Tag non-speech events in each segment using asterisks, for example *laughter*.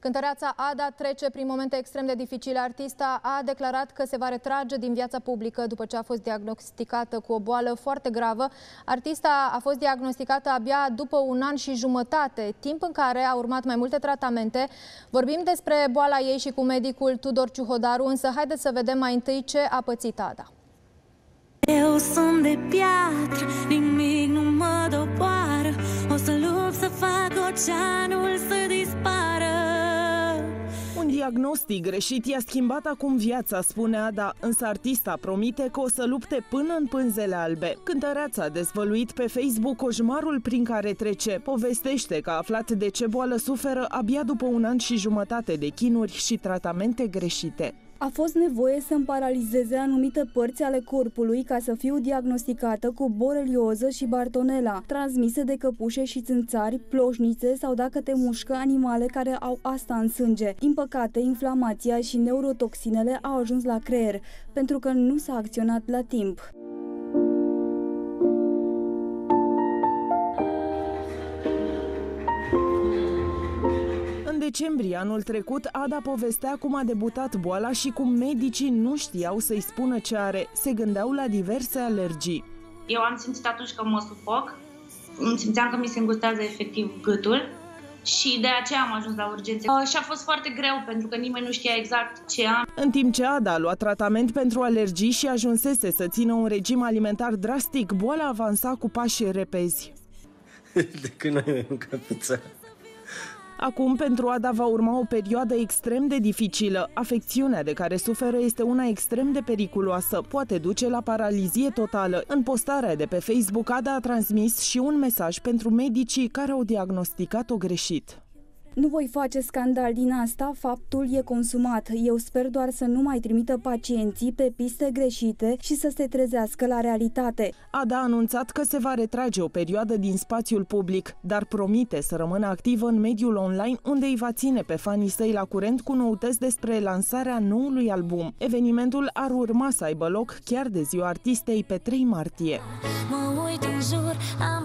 Cântăreața Ada trece prin momente extrem de dificile. Artista a declarat că se va retrage din viața publică după ce a fost diagnosticată cu o boală foarte gravă. Artista a fost diagnosticată abia după un an și jumătate, timp în care a urmat mai multe tratamente. Vorbim despre boala ei și cu medicul Tudor Ciuhodaru, însă haideți să vedem mai întâi ce a pățit Ada. Eu sunt de piatră, nimic nu mă doboară O să lupt să fac oceanul să dispară Un diagnostic greșit i-a schimbat acum viața, spune Ada, însă artista promite că o să lupte până în pânzele albe. Cântăreața a dezvăluit pe Facebook coșmarul prin care trece. Povestește că a aflat de ce boală suferă abia după un an și jumătate de chinuri și tratamente greșite. A fost nevoie să-mi paralizeze anumite părți ale corpului ca să fiu diagnosticată cu borelioză și bartonela, transmise de căpușe și țânțari, ploșnițe sau dacă te mușcă animale care au asta în sânge. Din păcate, inflamația și neurotoxinele au ajuns la creier, pentru că nu s-a acționat la timp. Decembrie anul trecut, Ada povestea cum a debutat boala și cum medicii nu știau să-i spună ce are. Se gândeau la diverse alergii. Eu am simțit atunci că mă sufoc, simțeam că mi se îngustează efectiv gâtul și de aceea am ajuns la urgențe. Uh, și a fost foarte greu pentru că nimeni nu știa exact ce am. În timp ce Ada a luat tratament pentru alergii și ajunsese să țină un regim alimentar drastic, boala avansa cu pași repezi. *laughs* De când ai mâncat pizza? Acum, pentru Ada va urma o perioadă extrem de dificilă. Afecțiunea de care suferă este una extrem de periculoasă. Poate duce la paralizie totală. În postarea de pe Facebook, Ada a transmis și un mesaj pentru medicii care au diagnosticat-o greșit. Nu voi face scandal din asta, faptul e consumat. Eu sper doar să nu mai trimită pacienții pe piste greșite și să se trezească la realitate. Ada a anunțat că se va retrage o perioadă din spațiul public, dar promite să rămână activă în mediul online, unde îi va ține pe fanii săi la curent cu noutăți despre lansarea noului album. Evenimentul ar urma să aibă loc chiar de ziua artistei pe 3 martie. Mă uit în jur, am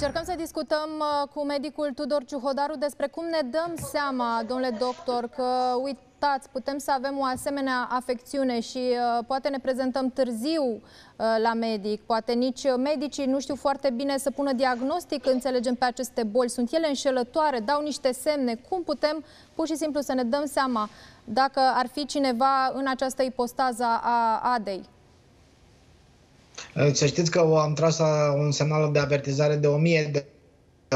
Încercăm să discutăm uh, cu medicul Tudor Ciuhodaru despre cum ne dăm seama, domnule doctor, că uitați, putem să avem o asemenea afecțiune și uh, poate ne prezentăm târziu uh, la medic, poate nici medicii nu știu foarte bine să pună diagnostic, înțelegem pe aceste boli, sunt ele înșelătoare, dau niște semne, cum putem pur și simplu să ne dăm seama dacă ar fi cineva în această ipostază a ADEI? Să știți că am tras un semnal de avertizare de 1000 de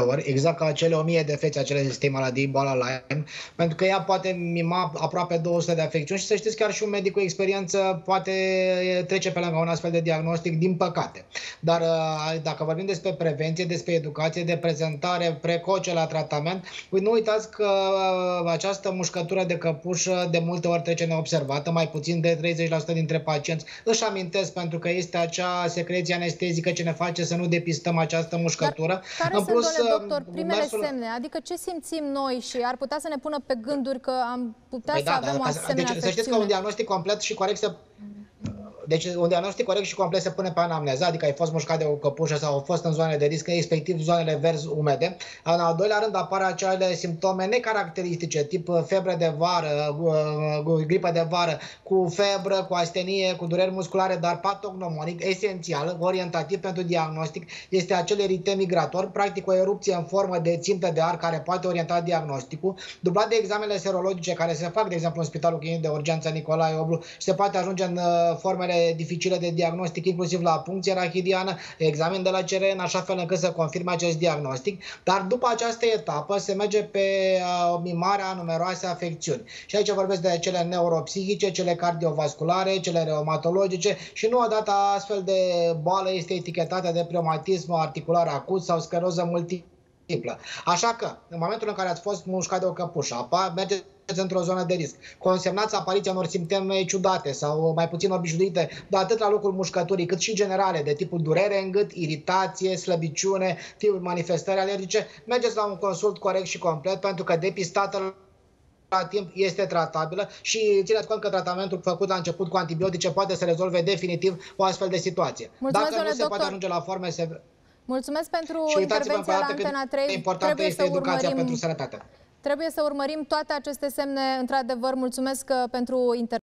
ori, exact ca acele 1000 de fețe, acele sistem maladii, boala Lyme, pentru că ea poate mima aproape 200 de afecțiuni și să știți chiar și un medic cu experiență poate trece pe lângă un astfel de diagnostic, din păcate. Dar uh, dacă vorbim despre prevenție, despre educație, de prezentare precoce la tratament, nu uitați că uh, această mușcătură de căpușă de multe ori trece neobservată, mai puțin de 30% dintre pacienți își amintesc pentru că este acea secreție anestezică ce ne face să nu depistăm această mușcătură. Dar care în plus, doctor, primele mersul... semne? Adică ce simțim noi și ar putea să ne pună pe gânduri că am putea păi să da, avem da, o asemenea deci, Să știți că un diagnostic complet și corect să deci un diagnostic corect și complet se pune pe anamneză, adică ai fost mușcat de o căpușă sau au fost în zone de risc, respectiv zonele verzi umede. În al doilea rând apar acele simptome necaracteristice, tip uh, febră de vară, uh, uh, gripă de vară, cu febră, cu astenie, cu dureri musculare, dar patognomonic, esențial, orientativ pentru diagnostic, este acel eritem migrator, practic o erupție în formă de țintă de ar care poate orienta diagnosticul, dublat de examenele serologice care se fac, de exemplu, în Spitalul Clinic de Urgență Nicolae Oblu și se poate ajunge în formele dificile de diagnostic, inclusiv la puncție rachidiană, examen de la CR, în așa fel încât să confirme acest diagnostic. Dar după această etapă se merge pe uh, mimarea numeroase afecțiuni. Și aici vorbesc de cele neuropsihice, cele cardiovasculare, cele reumatologice și nu odată astfel de boală este etichetată de pneumatism articular acut sau scleroză multiplă. Așa că, în momentul în care ați fost mușcat de o căpușă, mergeți într-o zonă de risc. Consemnați apariția unor simptome ciudate sau mai puțin obișnuite, dar atât la locul mușcăturii, cât și generale, de tipul durere în gât, iritație, slăbiciune, tipul manifestări alergice, mergeți la un consult corect și complet, pentru că depistată la timp este tratabilă și țineți cont că tratamentul făcut la început cu antibiotice poate să rezolve definitiv o astfel de situație. Mulțumesc, Dacă nu se doctor. poate ajunge la forme severe Mulțumesc pentru și intervenția la Antena 3. Importantă Trebuie este educația urmărim... pentru sănătate. Trebuie să urmărim toate aceste semne. Într-adevăr, mulțumesc uh, pentru intervenție.